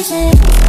crazy